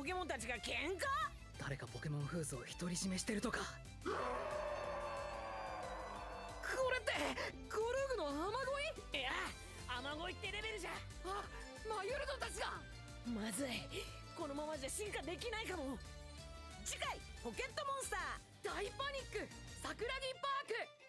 ポケモンたちが喧嘩？誰かポケモンフーズを独り占めしてるとか。これってゴルーグの雨乞い？いや雨乞いってレベルじゃ。あマユルドたちが。まずい。このままじゃ進化できないかも。次回ポケットモンスター大パニック桜木パーク。